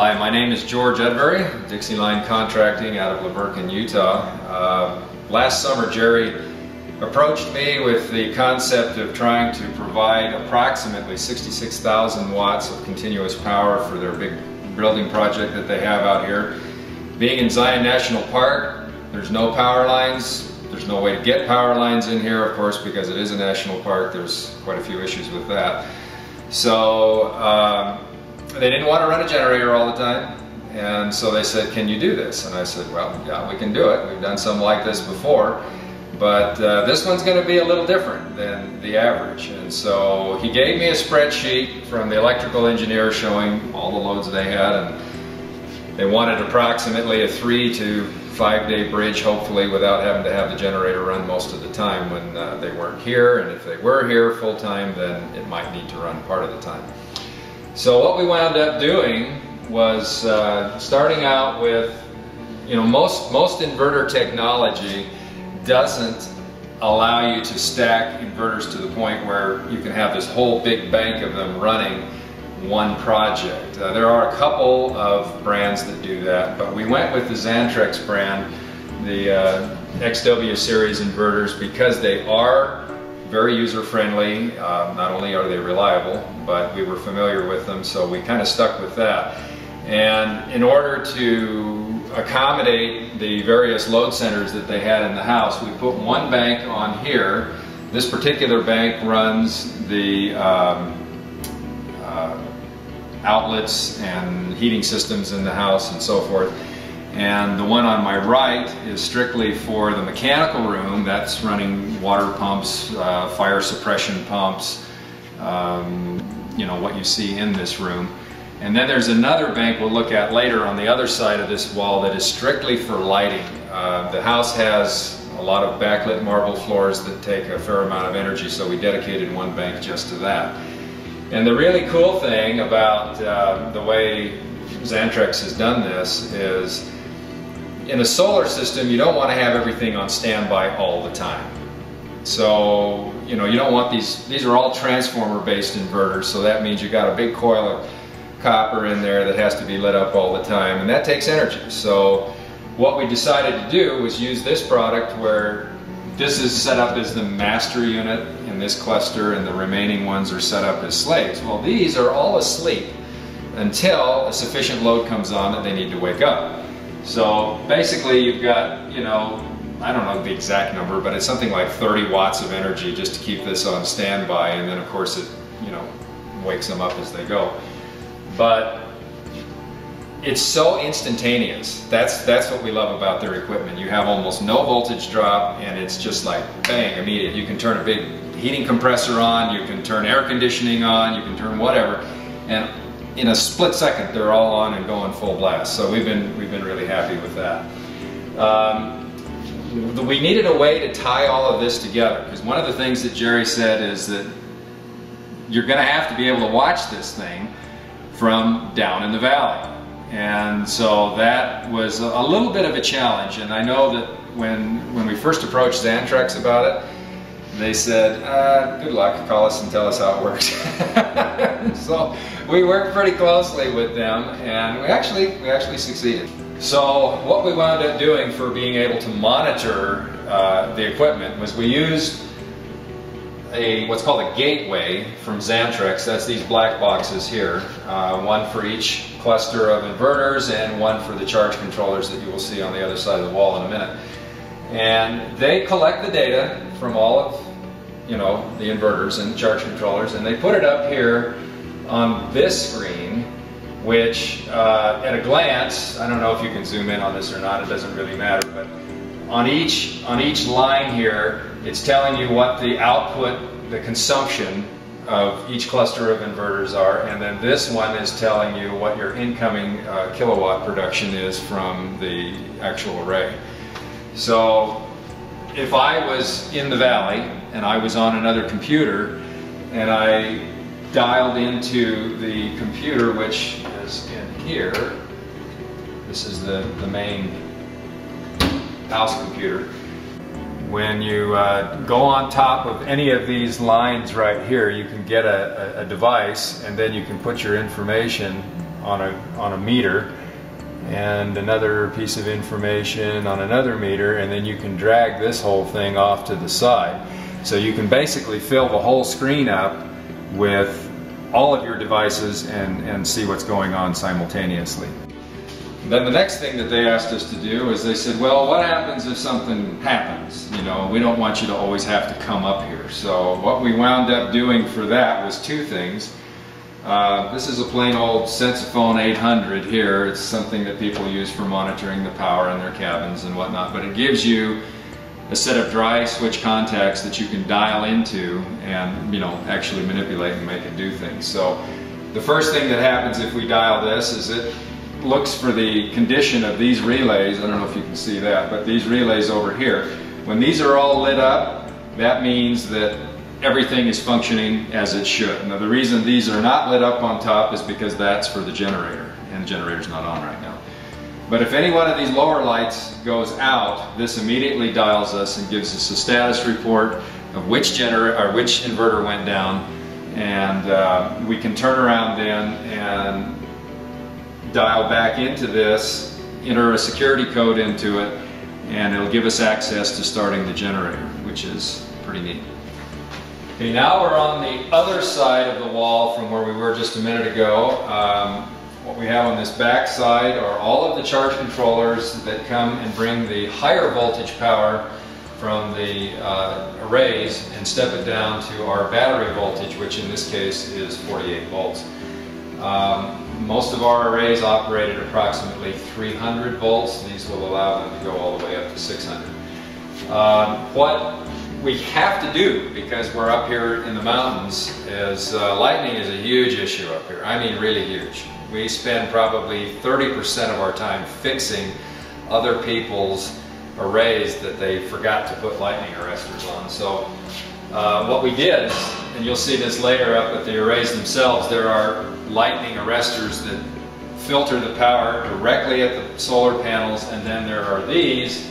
Hi, my name is George Udvary, Dixie Line Contracting out of La Verkin, Utah. Uh, last summer, Jerry approached me with the concept of trying to provide approximately 66,000 watts of continuous power for their big building project that they have out here. Being in Zion National Park, there's no power lines. There's no way to get power lines in here, of course, because it is a national park. There's quite a few issues with that. So, um, they didn't want to run a generator all the time. And so they said, can you do this? And I said, well, yeah, we can do it. We've done something like this before. But uh, this one's going to be a little different than the average. And so he gave me a spreadsheet from the electrical engineer showing all the loads they had. And they wanted approximately a three to five day bridge, hopefully, without having to have the generator run most of the time when uh, they weren't here. And if they were here full time, then it might need to run part of the time. So what we wound up doing was uh, starting out with, you know, most, most inverter technology doesn't allow you to stack inverters to the point where you can have this whole big bank of them running one project. Uh, there are a couple of brands that do that, but we went with the Xantrex brand, the uh, XW series inverters, because they are very user friendly. Um, not only are they reliable, but we were familiar with them, so we kind of stuck with that. And in order to accommodate the various load centers that they had in the house, we put one bank on here. This particular bank runs the um, uh, outlets and heating systems in the house and so forth. And the one on my right is strictly for the mechanical room. That's running water pumps, uh, fire suppression pumps, um, you know, what you see in this room. And then there's another bank we'll look at later on the other side of this wall that is strictly for lighting. Uh, the house has a lot of backlit marble floors that take a fair amount of energy, so we dedicated one bank just to that. And the really cool thing about uh, the way Xantrex has done this is in a solar system, you don't want to have everything on standby all the time. So, you know, you don't want these, these are all transformer based inverters, so that means you've got a big coil of copper in there that has to be lit up all the time, and that takes energy. So what we decided to do was use this product where this is set up as the master unit in this cluster and the remaining ones are set up as slaves. Well, these are all asleep until a sufficient load comes on that they need to wake up. So basically you've got, you know, I don't know the exact number, but it's something like 30 watts of energy just to keep this on standby and then of course it, you know, wakes them up as they go. But it's so instantaneous. That's that's what we love about their equipment. You have almost no voltage drop and it's just like bang, immediate. You can turn a big heating compressor on, you can turn air conditioning on, you can turn whatever. And in a split second, they're all on and going full blast. So we've been we've been really happy with that. Um, we needed a way to tie all of this together because one of the things that Jerry said is that you're going to have to be able to watch this thing from down in the valley. And so that was a little bit of a challenge. And I know that when when we first approached Xantrex about it, they said, uh, good luck, call us and tell us how it works. so we worked pretty closely with them and we actually, we actually succeeded. So what we wound up doing for being able to monitor uh, the equipment was we used a what's called a gateway from Xantrex. That's these black boxes here, uh, one for each cluster of inverters and one for the charge controllers that you will see on the other side of the wall in a minute. And they collect the data from all of you know, the inverters and charge controllers, and they put it up here on this screen, which uh, at a glance, I don't know if you can zoom in on this or not, it doesn't really matter, but on each, on each line here, it's telling you what the output, the consumption of each cluster of inverters are, and then this one is telling you what your incoming uh, kilowatt production is from the actual array. So if I was in the valley and I was on another computer and I dialed into the computer which is in here, this is the, the main house computer. When you uh, go on top of any of these lines right here, you can get a, a, a device and then you can put your information on a, on a meter and another piece of information on another meter and then you can drag this whole thing off to the side. So you can basically fill the whole screen up with all of your devices and, and see what's going on simultaneously. Then the next thing that they asked us to do is they said, well, what happens if something happens? You know, we don't want you to always have to come up here. So what we wound up doing for that was two things. Uh, this is a plain old Sensaphone 800 here. It's something that people use for monitoring the power in their cabins and whatnot, but it gives you a set of dry switch contacts that you can dial into and you know actually manipulate and make it do things. So the first thing that happens if we dial this is it looks for the condition of these relays. I don't know if you can see that, but these relays over here. When these are all lit up, that means that everything is functioning as it should. Now the reason these are not lit up on top is because that's for the generator and the generator's not on right now. But if any one of these lower lights goes out, this immediately dials us and gives us a status report of which generator or which inverter went down and uh, we can turn around then and dial back into this, enter a security code into it, and it'll give us access to starting the generator, which is pretty neat. Okay, now we're on the other side of the wall from where we were just a minute ago. Um, what we have on this back side are all of the charge controllers that come and bring the higher voltage power from the uh, arrays and step it down to our battery voltage, which in this case is 48 volts. Um, most of our arrays operate at approximately 300 volts. These will allow them to go all the way up to 600. Um, what we have to do because we're up here in the mountains is uh, lightning is a huge issue up here. I mean really huge. We spend probably 30% of our time fixing other people's arrays that they forgot to put lightning arresters on. So uh, what we did, and you'll see this later up at the arrays themselves, there are lightning arresters that filter the power directly at the solar panels and then there are these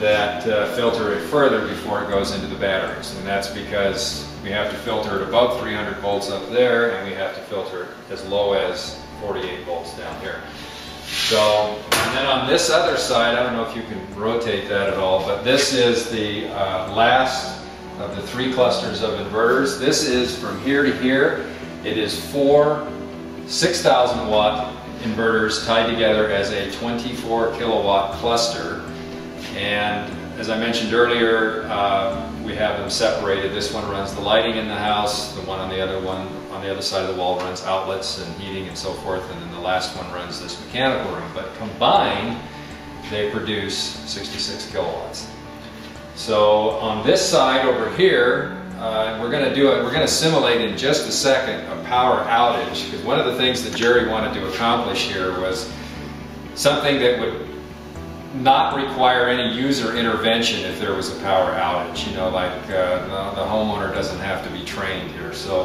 that uh, filter it further before it goes into the batteries. And that's because we have to filter it above 300 volts up there and we have to filter it as low as 48 volts down here. So, and then on this other side, I don't know if you can rotate that at all, but this is the uh, last of the three clusters of inverters. This is from here to here. It is four 6,000 watt inverters tied together as a 24 kilowatt cluster. And as I mentioned earlier, uh, we have them separated. This one runs the lighting in the house, the one on the other one on the other side of the wall runs outlets and heating and so forth, and then the last one runs this mechanical room. But combined, they produce 66 kilowatts. So on this side over here, uh, we're going to do it, we're going to simulate in just a second a power outage, because one of the things that Jerry wanted to accomplish here was something that would not require any user intervention if there was a power outage. You know, like uh, the, the, homeowner doesn't have to be trained here. So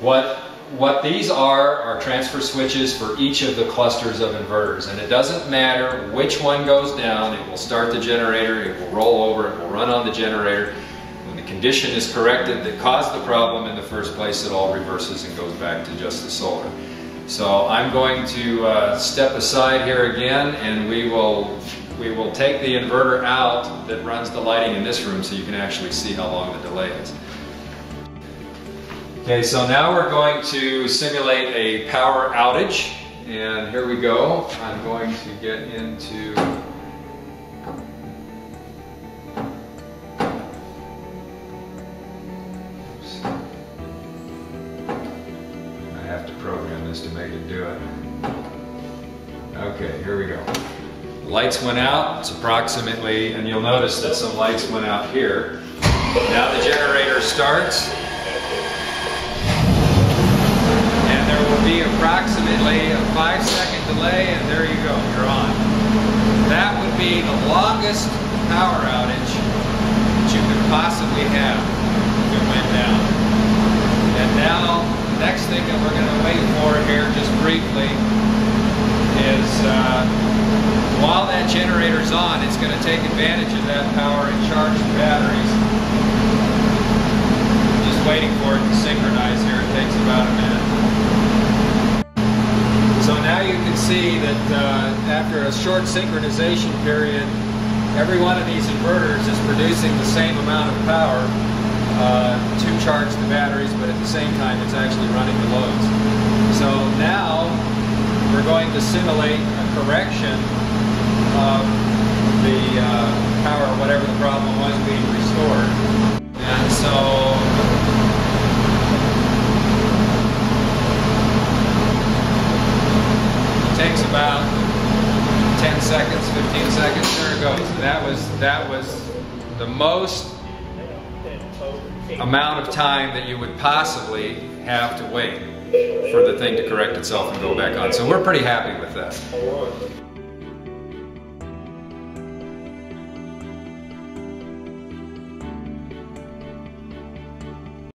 what, what these are are transfer switches for each of the clusters of inverters. And it doesn't matter which one goes down, it will start the generator, it will roll over, it will run on the generator. When the condition is corrected that caused the problem in the first place, it all reverses and goes back to just the solar. So I'm going to uh, step aside here again and we will we will take the inverter out that runs the lighting in this room so you can actually see how long the delay is. Okay, so now we're going to simulate a power outage. And here we go. I'm going to get into I have to program this to make it do it. Okay, here we go. Lights went out, it's approximately, and you'll notice that some lights went out here. Now the generator starts. And there will be approximately a five second delay and there you go, you're on. That would be the longest power outage that you could possibly have if it went down. And now, the next thing that we're going to wait for here just briefly is uh, while that generator's on, it's going to take advantage of that power and charge the batteries. Just waiting for it to synchronize here. It takes about a minute. So now you can see that uh, after a short synchronization period, every one of these inverters is producing the same amount of power uh, to charge the batteries, but at the same time it's actually running the loads. So now we're going to simulate a correction of the uh, power, whatever the problem was, being restored. And so it takes about 10 seconds, 15 seconds, there it goes. That was, that was the most amount of time that you would possibly have to wait for the thing to correct itself and go back on. So we're pretty happy with that.